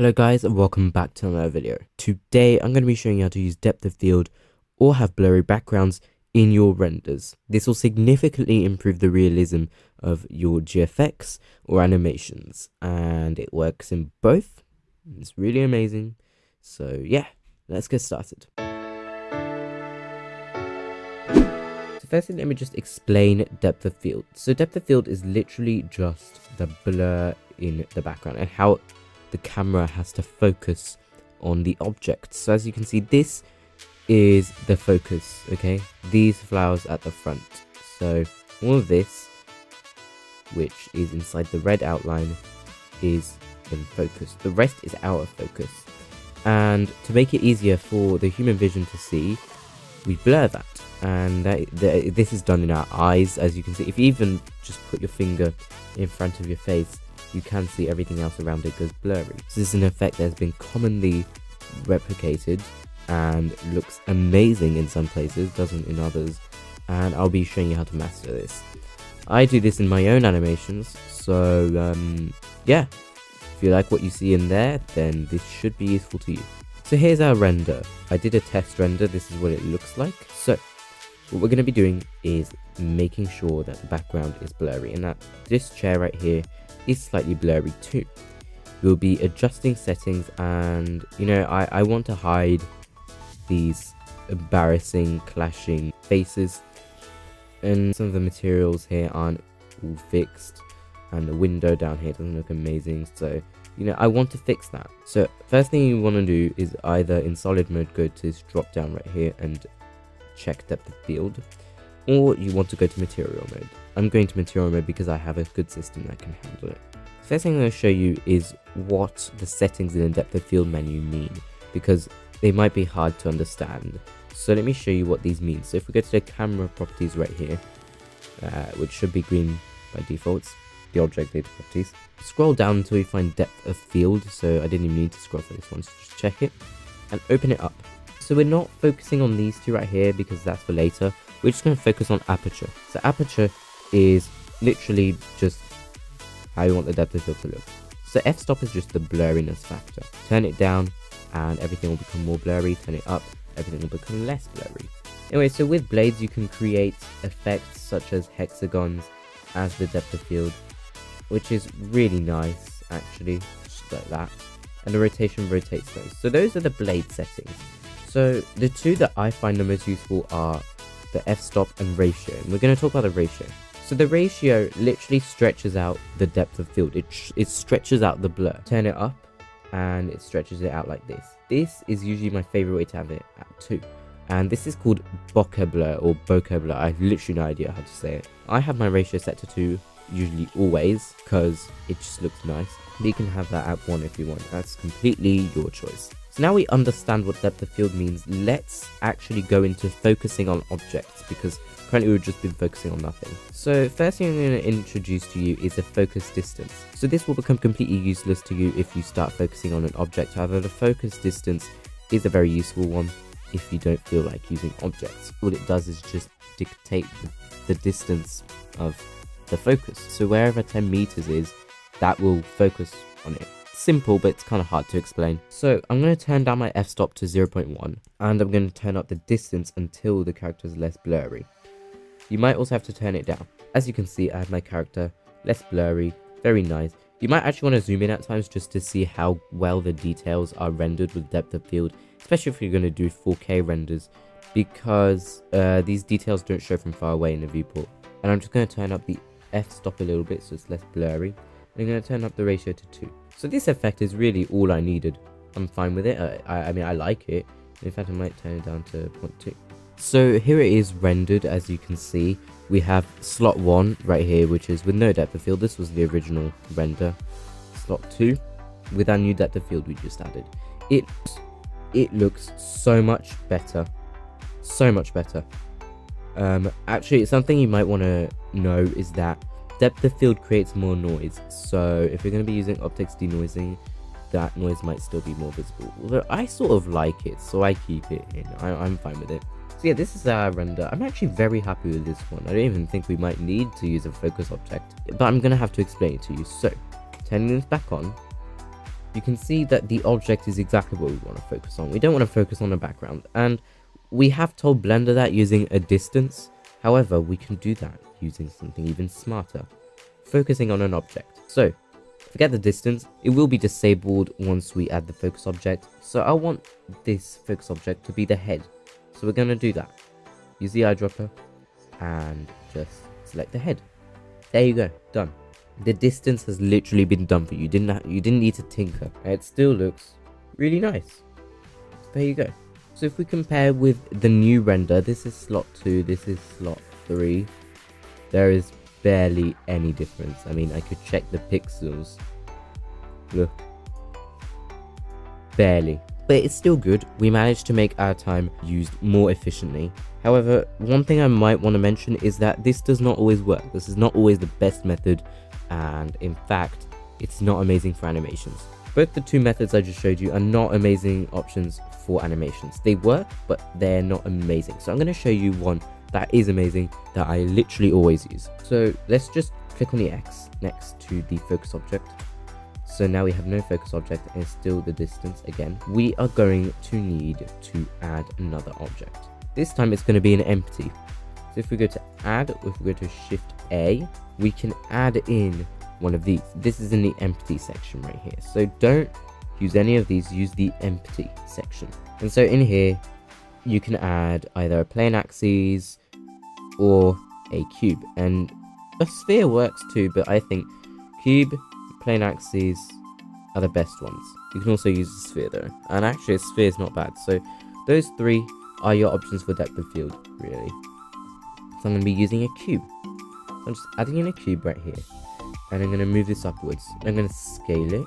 Hello guys and welcome back to another video. Today I'm going to be showing you how to use depth of field or have blurry backgrounds in your renders. This will significantly improve the realism of your GFX or animations and it works in both. It's really amazing. So yeah, let's get started. So firstly let me just explain depth of field. So depth of field is literally just the blur in the background and how the camera has to focus on the object. So as you can see, this is the focus, okay? These flowers at the front. So all of this, which is inside the red outline, is in focus. The rest is out of focus. And to make it easier for the human vision to see, we blur that. And that, that, this is done in our eyes, as you can see. If you even just put your finger in front of your face, you can see everything else around it goes blurry. So this is an effect that has been commonly replicated and looks amazing in some places, doesn't in others, and I'll be showing you how to master this. I do this in my own animations, so um, yeah, if you like what you see in there, then this should be useful to you. So here's our render. I did a test render, this is what it looks like. So what we're going to be doing is making sure that the background is blurry and that this chair right here is slightly blurry too. We'll be adjusting settings and you know I, I want to hide these embarrassing clashing faces. And some of the materials here aren't all fixed and the window down here doesn't look amazing so you know I want to fix that. So first thing you want to do is either in solid mode go to this drop down right here and check depth of field or you want to go to material mode I'm going to material mode because I have a good system that can handle it. The First thing I'm going to show you is what the settings in the depth of field menu mean because they might be hard to understand. So let me show you what these mean. So if we go to the camera properties right here, uh, which should be green by default, the object data properties, scroll down until you find depth of field. So I didn't even need to scroll for this one, so just check it and open it up. So we're not focusing on these two right here because that's for later. We're just going to focus on aperture. So aperture is literally just how you want the depth of field to look. So f-stop is just the blurriness factor. Turn it down and everything will become more blurry. Turn it up, everything will become less blurry. Anyway, so with blades you can create effects such as hexagons as the depth of field, which is really nice actually, just like that. And the rotation rotates those. So those are the blade settings. So the two that I find the most useful are the f-stop and ratio. And we're going to talk about the ratio. So the ratio literally stretches out the depth of field. It, it stretches out the blur. Turn it up and it stretches it out like this. This is usually my favorite way to have it at 2. And this is called bokeh blur or bokeh blur. I have literally no idea how to say it. I have my ratio set to 2 usually always because it just looks nice. But you can have that at 1 if you want. That's completely your choice. So now we understand what depth of field means, let's actually go into focusing on objects because currently we've just been focusing on nothing. So first thing I'm going to introduce to you is a focus distance. So this will become completely useless to you if you start focusing on an object, however the focus distance is a very useful one if you don't feel like using objects. All it does is just dictate the distance of the focus. So wherever 10 meters is, that will focus on it simple, but it's kind of hard to explain. So I'm going to turn down my f-stop to 0.1, and I'm going to turn up the distance until the character is less blurry. You might also have to turn it down. As you can see, I have my character less blurry, very nice. You might actually want to zoom in at times just to see how well the details are rendered with depth of field, especially if you're going to do 4K renders, because uh, these details don't show from far away in the viewport. And I'm just going to turn up the f-stop a little bit so it's less blurry. And I'm going to turn up the ratio to 2. So this effect is really all I needed. I'm fine with it. I, I mean, I like it. In fact, I might turn it down to 0.2. So here it is rendered, as you can see. We have slot 1 right here, which is with no depth of field. This was the original render. Slot 2, with our new depth of field we just added. It, it looks so much better. So much better. Um, actually, something you might want to know is that Depth of field creates more noise, so if you're going to be using OptiX denoising, that noise might still be more visible. Although I sort of like it, so I keep it in. I, am fine with it. So yeah, this is our render. I'm actually very happy with this one. I don't even think we might need to use a focus object, but I'm going to have to explain it to you. So, turning this back on, you can see that the object is exactly what we want to focus on. We don't want to focus on the background. And we have told Blender that using a distance. However, we can do that using something even smarter. Focusing on an object. So, forget the distance. It will be disabled once we add the focus object. So I want this focus object to be the head. So we're going to do that. Use the eyedropper and just select the head. There you go, done. The distance has literally been done for you. You didn't you didn't need to tinker. It still looks really nice. There you go. So if we compare with the new render, this is slot 2, this is slot 3. There is barely any difference. I mean, I could check the pixels. Look. Barely. But it's still good. We managed to make our time used more efficiently. However, one thing I might want to mention is that this does not always work. This is not always the best method and in fact, it's not amazing for animations. Both the two methods I just showed you are not amazing options for animations. They work, but they're not amazing. So I'm going to show you one that is amazing that I literally always use. So let's just click on the X next to the focus object. So now we have no focus object and still the distance again. We are going to need to add another object. This time it's going to be an empty. So if we go to add, if we go to shift A, we can add in one of these. This is in the empty section right here. So don't use any of these, use the empty section. And so in here, you can add either a plain axis or a cube. And a sphere works too, but I think cube, plain axes are the best ones. You can also use a sphere though. And actually a sphere is not bad. So those three are your options for depth of field, really. So I'm going to be using a cube. I'm just adding in a cube right here. And I'm going to move this upwards. I'm going to scale it.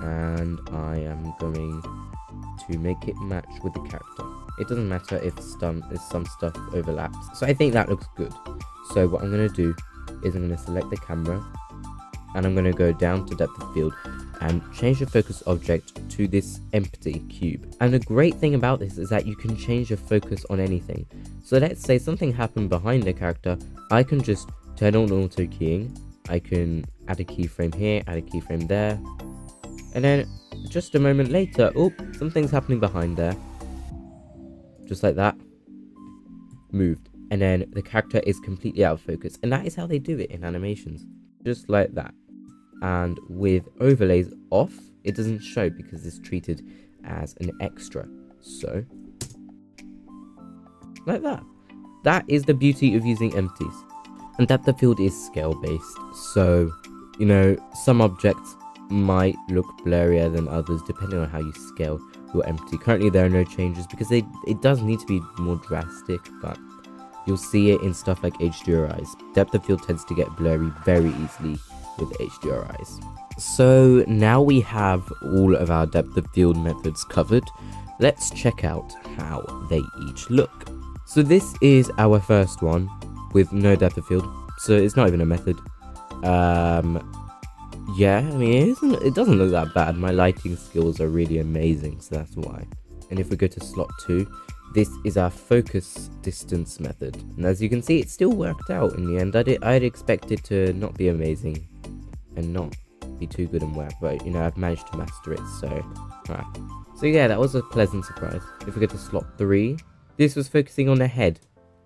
And I am going to make it match with the character. It doesn't matter if some, if some stuff overlaps. So I think that looks good. So what I'm going to do is I'm going to select the camera. And I'm going to go down to depth of field and change the focus object to this empty cube. And the great thing about this is that you can change your focus on anything. So let's say something happened behind the character, I can just turn on auto keying. I can add a keyframe here, add a keyframe there. And then just a moment later, oh, something's happening behind there. Just like that. Moved. And then the character is completely out of focus. And that is how they do it in animations. Just like that. And with overlays off, it doesn't show because it's treated as an extra. So, like that. That is the beauty of using empties. And depth of field is scale based, so you know, some objects might look blurrier than others depending on how you scale your empty. Currently there are no changes because they, it does need to be more drastic, but you'll see it in stuff like HDRIs. Depth of field tends to get blurry very easily with HDRIs. So now we have all of our depth of field methods covered, let's check out how they each look. So this is our first one, with no depth of field, so it's not even a method. Um, yeah, I mean, it, isn't, it doesn't look that bad. My lighting skills are really amazing, so that's why. And if we go to slot 2, this is our focus distance method. And as you can see, it still worked out in the end. I'd, I'd expect it to not be amazing and not be too good and work, but you know, I've managed to master it, so... Right. So yeah, that was a pleasant surprise. If we go to slot 3, this was focusing on the head.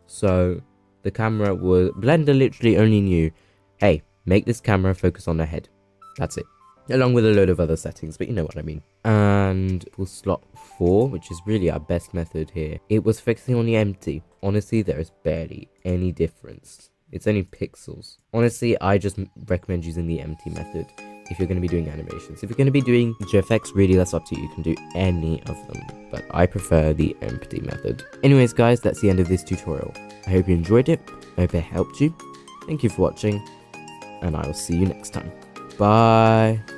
So the camera was Blender literally only knew, hey, make this camera focus on the head. That's it. Along with a load of other settings, but you know what I mean. And for slot 4, which is really our best method here, it was fixing on the empty. Honestly, there is barely any difference. It's only pixels. Honestly, I just recommend using the empty method if you're going to be doing animations. If you're going to be doing GFX, really that's up to you. You can do any of them, but I prefer the empty method. Anyways guys, that's the end of this tutorial. I hope you enjoyed it, I hope it helped you. Thank you for watching, and I will see you next time. Bye!